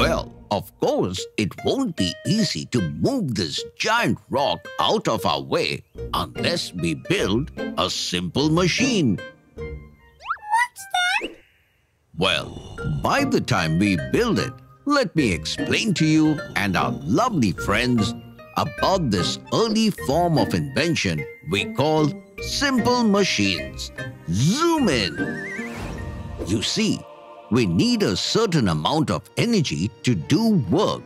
Well, of course, it won't be easy to move this giant rock out of our way unless we build a simple machine. What's that? Well, by the time we build it, let me explain to you and our lovely friends about this early form of invention we call simple machines. Zoom in. You see, we need a certain amount of energy to do work.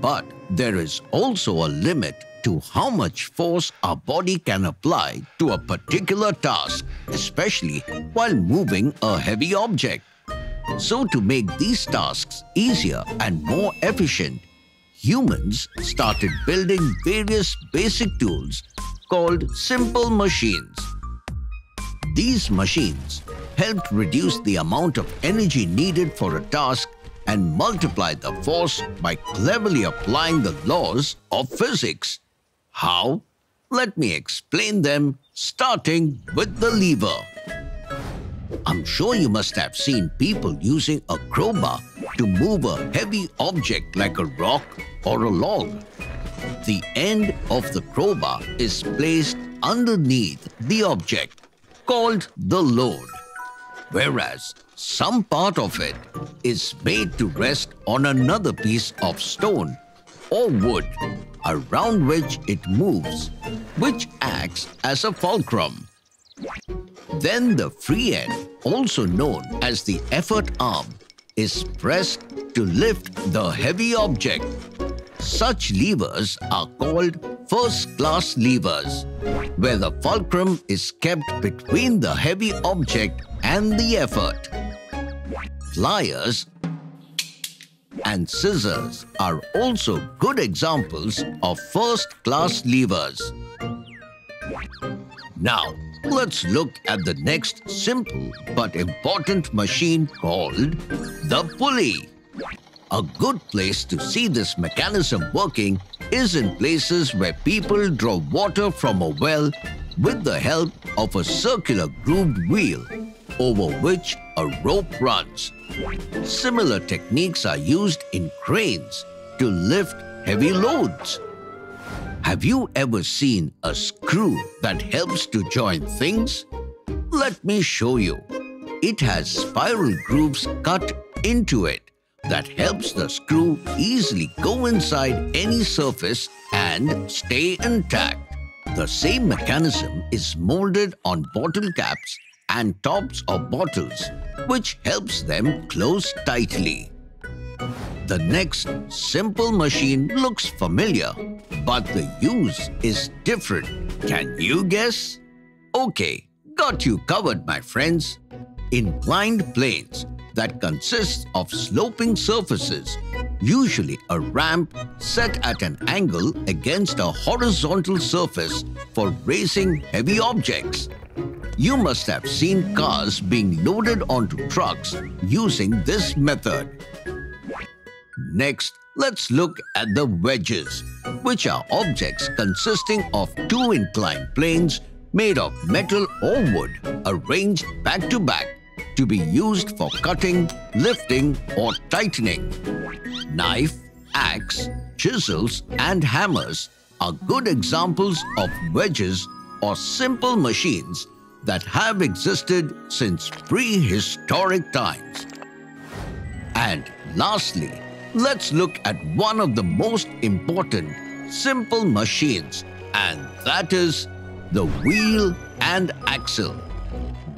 But there is also a limit to how much force our body can apply to a particular task, especially while moving a heavy object. So to make these tasks easier and more efficient, humans started building various basic tools called simple machines. These machines helped reduce the amount of energy needed for a task and multiply the force by cleverly applying the laws of physics. How? Let me explain them starting with the lever. I'm sure you must have seen people using a crowbar to move a heavy object like a rock or a log. The end of the crowbar is placed underneath the object, called the load whereas some part of it is made to rest on another piece of stone or wood around which it moves, which acts as a fulcrum. Then the free end, also known as the effort arm, is pressed to lift the heavy object. Such levers are called first-class levers, where the fulcrum is kept between the heavy object and the effort. Pliers and scissors are also good examples of first-class levers. Now, let's look at the next simple but important machine called the pulley. A good place to see this mechanism working is in places where people draw water from a well with the help of a circular grooved wheel over which a rope runs. Similar techniques are used in cranes to lift heavy loads. Have you ever seen a screw that helps to join things? Let me show you. It has spiral grooves cut into it that helps the screw easily go inside any surface and stay intact. The same mechanism is molded on bottle caps and tops of bottles, which helps them close tightly. The next simple machine looks familiar, but the use is different. Can you guess? Okay, got you covered, my friends. Inclined planes that consists of sloping surfaces, usually a ramp set at an angle against a horizontal surface for raising heavy objects. You must have seen cars being loaded onto trucks using this method. Next, let's look at the wedges, which are objects consisting of two inclined planes made of metal or wood arranged back to back to be used for cutting, lifting or tightening. Knife, axe, chisels and hammers are good examples of wedges or simple machines that have existed since prehistoric times. And lastly, let's look at one of the most important simple machines and that is the wheel and axle.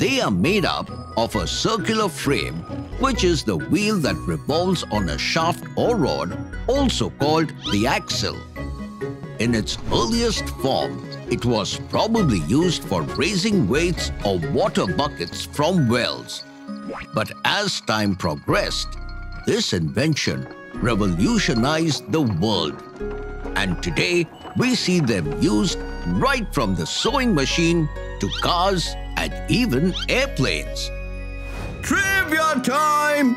They are made up of a circular frame which is the wheel that revolves on a shaft or rod also called the axle. In its earliest form, it was probably used for raising weights or water buckets from wells. But as time progressed, this invention revolutionized the world. And today, we see them used right from the sewing machine to cars and even airplanes. Trivia time!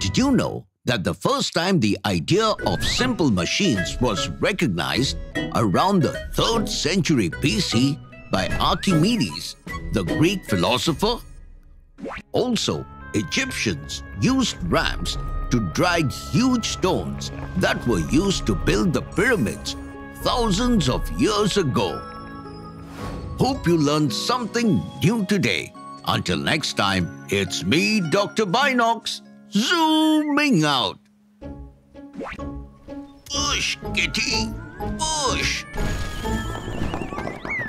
Did you know that the first time the idea of simple machines was recognized around the 3rd century BC by Archimedes, the Greek philosopher? Also, Egyptians used ramps to drag huge stones that were used to build the pyramids thousands of years ago. Hope you learned something new today. Until next time, it's me, Dr. Binocs, zooming out. Push, Kitty, push.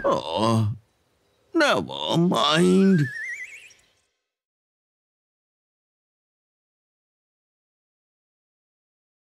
Oh, never mind.